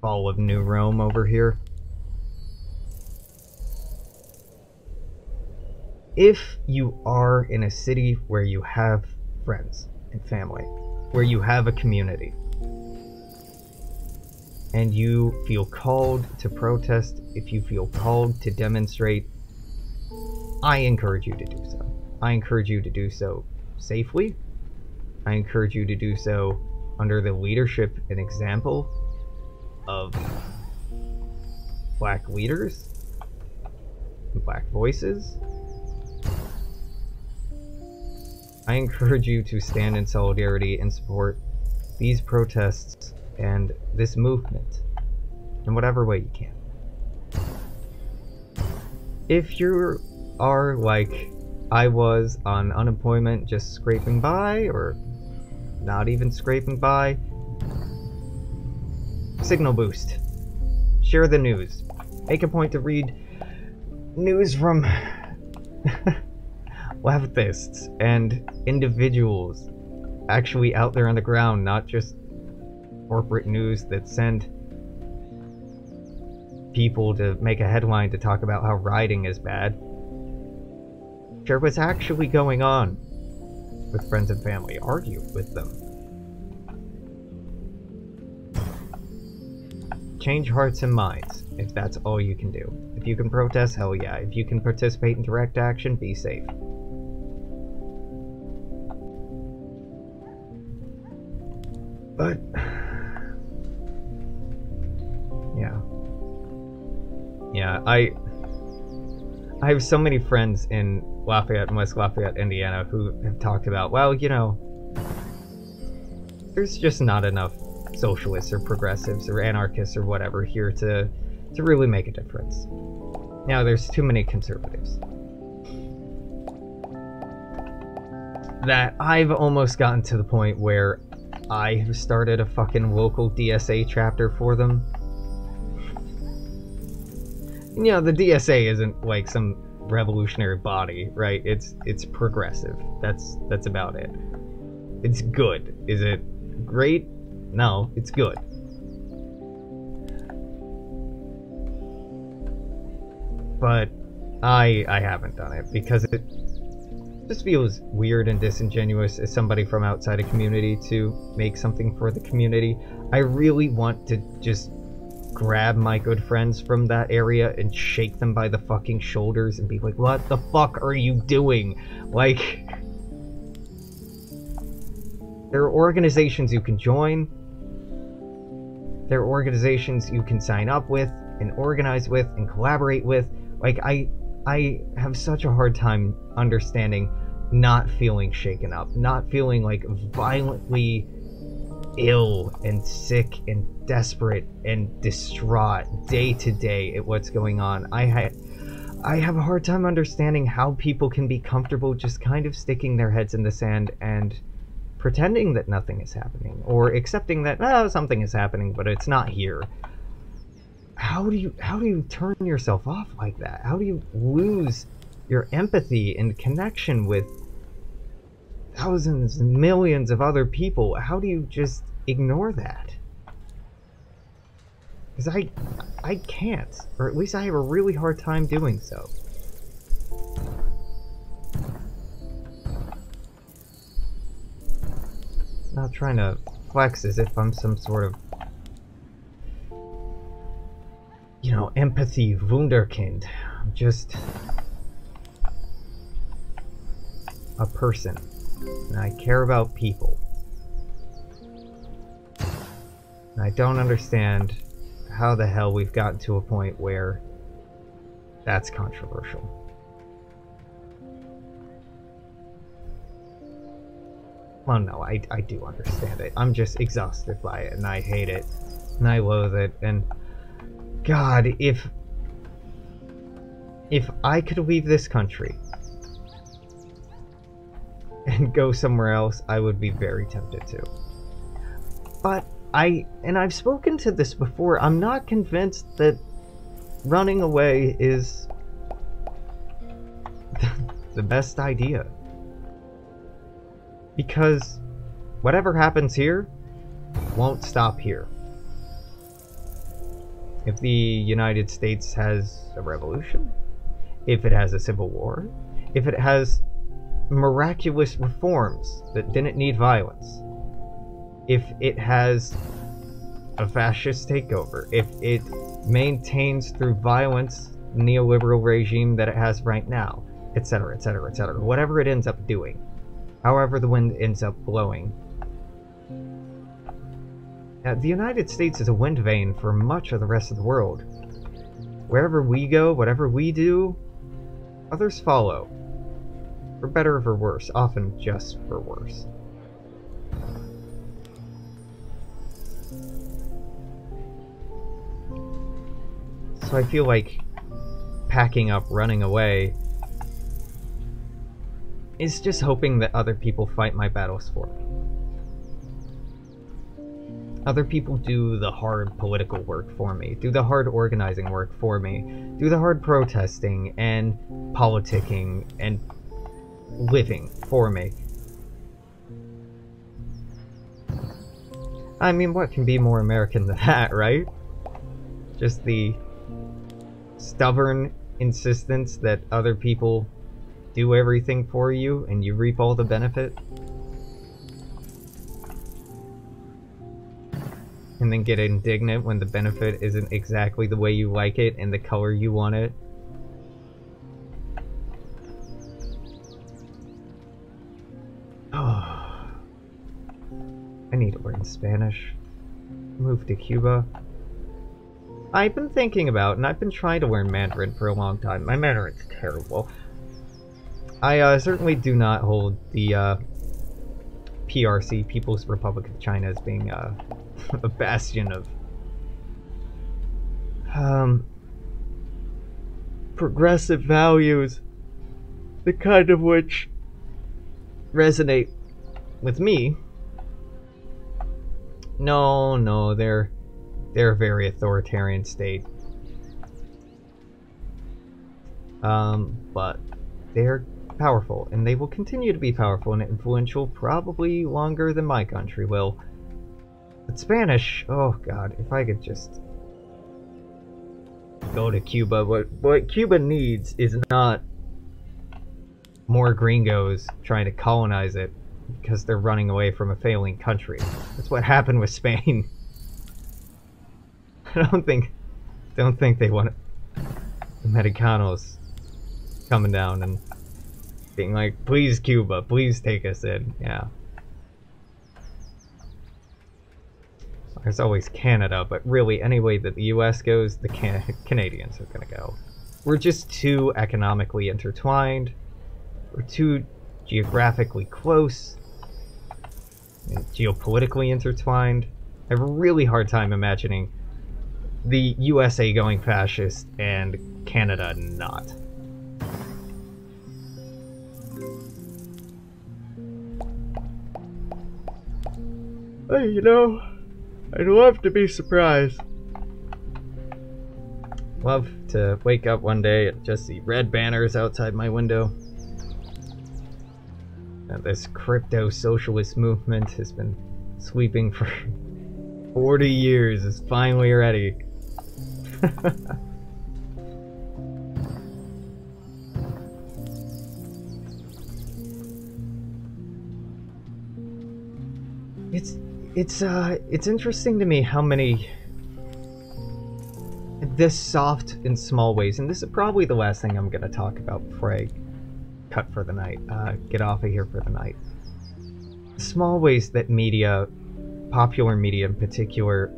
fall of New Rome over here. if you are in a city where you have friends and family, where you have a community, and you feel called to protest, if you feel called to demonstrate, I encourage you to do so. I encourage you to do so safely. I encourage you to do so under the leadership and example of black leaders, black voices, I encourage you to stand in solidarity and support these protests and this movement in whatever way you can. If you are like I was on unemployment just scraping by or not even scraping by, signal boost. Share the news. make a point to read news from leftists and individuals actually out there on the ground, not just corporate news that send people to make a headline to talk about how riding is bad. Share what's actually going on with friends and family. Argue with them. Change hearts and minds, if that's all you can do. If you can protest, hell yeah. If you can participate in direct action, be safe. But... Yeah, I... I have so many friends in Lafayette and West Lafayette, Indiana, who have talked about, well, you know, there's just not enough socialists or progressives or anarchists or whatever here to to really make a difference. Now, there's too many conservatives. That I've almost gotten to the point where I have started a fucking local DSA chapter for them. You know, the DSA isn't like some revolutionary body, right? It's it's progressive. That's that's about it. It's good. Is it great? No, it's good. But I I haven't done it because it just feels weird and disingenuous as somebody from outside a community to make something for the community. I really want to just grab my good friends from that area and shake them by the fucking shoulders and be like, what the fuck are you doing? Like, there are organizations you can join. There are organizations you can sign up with and organize with and collaborate with. Like, I, I have such a hard time understanding not feeling shaken up, not feeling like violently ill and sick and desperate and distraught day to day at what's going on. I ha- I have a hard time understanding how people can be comfortable just kind of sticking their heads in the sand and pretending that nothing is happening or accepting that oh, something is happening but it's not here. How do you how do you turn yourself off like that? How do you lose your empathy and connection with thousands and millions of other people. How do you just ignore that? Because I, I can't, or at least I have a really hard time doing so. Not trying to flex as if I'm some sort of, you know, empathy wunderkind. I'm just a person and I care about people. And I don't understand how the hell we've gotten to a point where that's controversial. Well, no, I, I do understand it. I'm just exhausted by it, and I hate it, and I loathe it, and God, if if I could leave this country and go somewhere else, I would be very tempted to. But I, and I've spoken to this before, I'm not convinced that running away is the best idea. Because whatever happens here won't stop here. If the United States has a revolution, if it has a civil war, if it has miraculous reforms that didn't need violence, if it has a fascist takeover, if it maintains through violence the neoliberal regime that it has right now, etc., etc., etc., whatever it ends up doing, however the wind ends up blowing. Now, the United States is a wind vane for much of the rest of the world. Wherever we go, whatever we do, others follow. For better or for worse, often just for worse. So I feel like packing up, running away, is just hoping that other people fight my battles for me. Other people do the hard political work for me, do the hard organizing work for me, do the hard protesting and politicking and living for me. I mean, what can be more American than that, right? Just the stubborn insistence that other people do everything for you and you reap all the benefit. And then get indignant when the benefit isn't exactly the way you like it and the color you want it. I need to learn Spanish. Move to Cuba. I've been thinking about, and I've been trying to learn Mandarin for a long time. My Mandarin's terrible. I uh, certainly do not hold the uh, PRC, People's Republic of China, as being uh, a bastion of um, progressive values, the kind of which resonate with me. No, no, they're they're a very authoritarian state. Um, but they're powerful, and they will continue to be powerful and influential probably longer than my country will. But Spanish, oh god, if I could just go to Cuba, what, what Cuba needs is not more gringos trying to colonize it because they're running away from a failing country. That's what happened with Spain. I don't think, don't think they want the Americanos coming down and being like, please Cuba, please take us in. Yeah. There's always Canada, but really, any way that the US goes, the Can Canadians are gonna go. We're just too economically intertwined. We're too geographically close. geopolitically intertwined. I have a really hard time imagining the USA going fascist and Canada not. Hey, you know, I'd love to be surprised. Love to wake up one day and just see red banners outside my window. And this crypto socialist movement has been sweeping for 40 years is finally ready. it's it's uh it's interesting to me how many this soft in small ways and this is probably the last thing i'm going to talk about i cut for the night uh, get off of here for the night. Small ways that media popular media in particular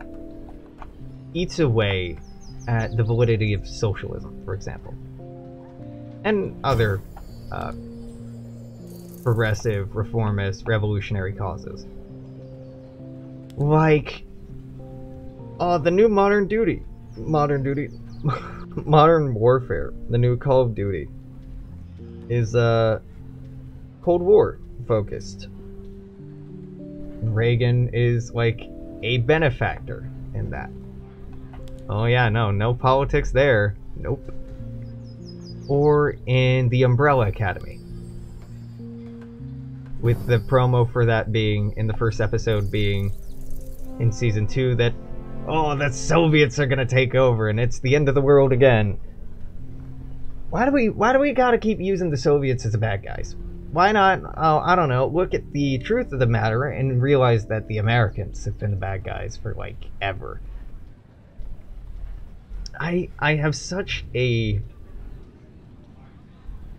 eats away at the validity of socialism, for example, and other uh, progressive, reformist, revolutionary causes. Like, uh, the new Modern Duty, Modern Duty, Modern Warfare, the new Call of Duty, is uh, Cold War focused. Reagan is like a benefactor in that. Oh yeah, no, no politics there. Nope. Or in the Umbrella Academy. With the promo for that being, in the first episode being, in season 2, that, oh, the Soviets are gonna take over and it's the end of the world again. Why do we, why do we gotta keep using the Soviets as the bad guys? Why not, oh, I don't know, look at the truth of the matter and realize that the Americans have been the bad guys for, like, ever. I I have such a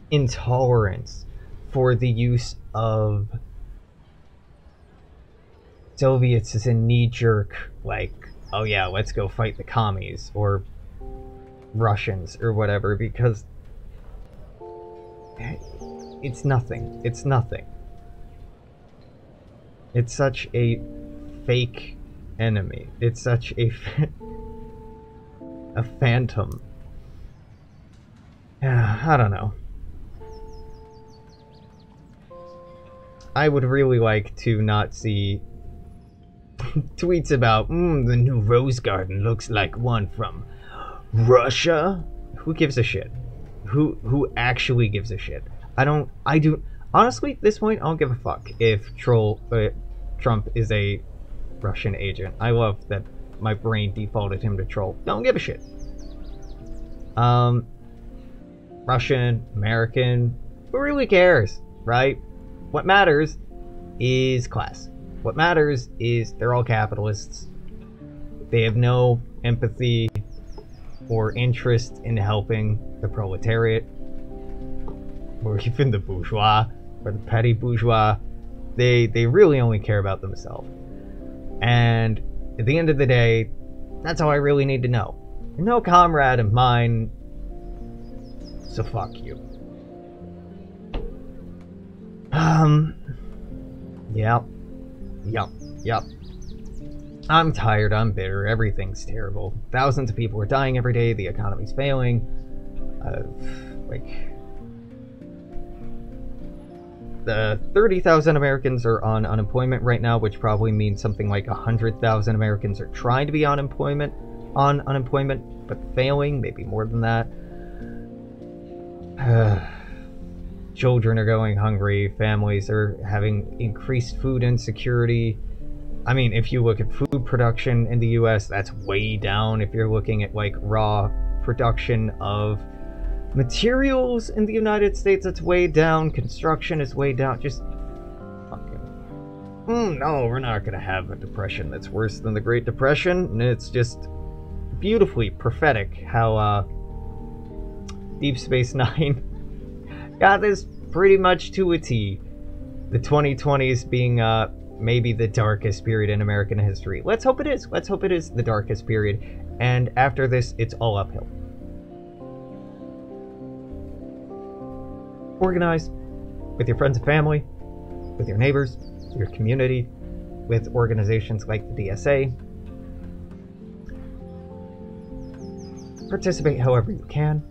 intolerance for the use of Soviets as a knee jerk like oh yeah let's go fight the commies or Russians or whatever because it's nothing it's nothing it's such a fake enemy it's such a a phantom. I don't know. I would really like to not see tweets about, mm, the new rose garden looks like one from Russia. Who gives a shit? Who who actually gives a shit? I don't. I do. Honestly, at this point, I don't give a fuck if troll uh, Trump is a Russian agent. I love that my brain defaulted him to troll. Don't give a shit. Um, Russian, American, who really cares, right? What matters is class. What matters is they're all capitalists. They have no empathy or interest in helping the proletariat or even the bourgeois or the petty bourgeois. They they really only care about themselves. And at the end of the day, that's all I really need to know. No comrade of mine, so fuck you. Um, yep, yep, yep. I'm tired, I'm bitter, everything's terrible. Thousands of people are dying every day, the economy's failing. Uh, like, the 30,000 Americans are on unemployment right now, which probably means something like 100,000 Americans are trying to be on employment, on unemployment, but failing, maybe more than that. Children are going hungry, families are having increased food insecurity. I mean, if you look at food production in the US, that's way down. If you're looking at like raw production of Materials in the United States, that's way down. Construction is way down. Just fucking. Mm, no, we're not gonna have a depression that's worse than the Great Depression. And it's just beautifully prophetic how uh, Deep Space Nine got this pretty much to a T. The 2020s being uh, maybe the darkest period in American history. Let's hope it is. Let's hope it is the darkest period. And after this, it's all uphill. organize with your friends and family, with your neighbors, your community, with organizations like the DSA. Participate however you can.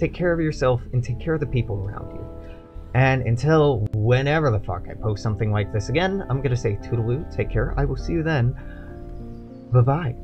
Take care of yourself and take care of the people around you. And until whenever the fuck I post something like this again, I'm gonna say toodaloo, take care, I will see you then. Bye bye.